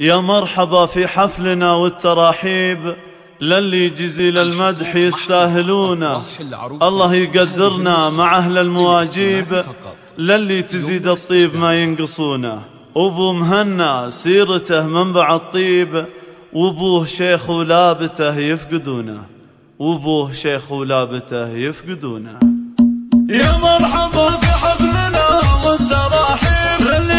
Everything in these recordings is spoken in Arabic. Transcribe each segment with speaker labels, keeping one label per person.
Speaker 1: يا مرحبا في حفلنا والتراحيب للي جزيل المدح يستاهلونه الله يقدرنا مع أهل المواجيب للي تزيد الطيب ما ينقصونه. أبو مهنا سيرته منبع الطيب وأبوه شيخ ولابته يفقدونه. وابوه شيخ ولابته يفقدونه.
Speaker 2: يا مرحبا في حفلنا والتراحيب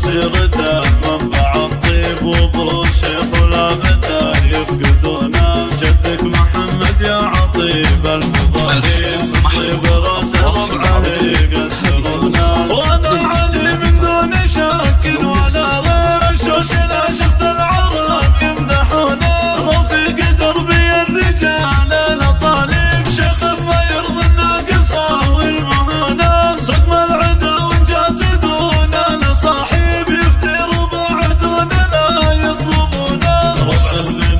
Speaker 1: سيرته منبع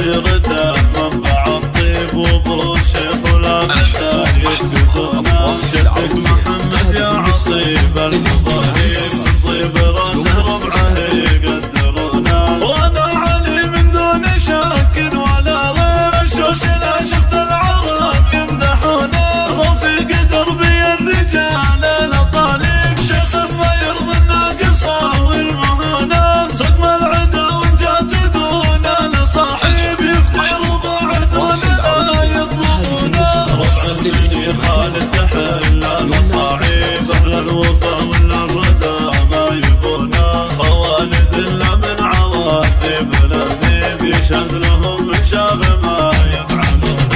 Speaker 1: هالنصيرته منبع الطيب وابو شيخ ولابته يفقدونه جدك محمد يا عصيب
Speaker 2: من ما
Speaker 1: إلا من يشهد لهم من شاف ما يفعلون.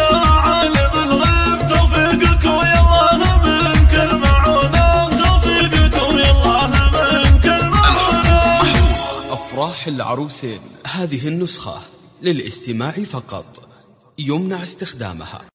Speaker 2: يا عالم الغيب. المعونة توفيقك ويا الله منك المعونة
Speaker 3: أفراح العروسين هذه النسخة للاستماع فقط. يمنع استخدامها.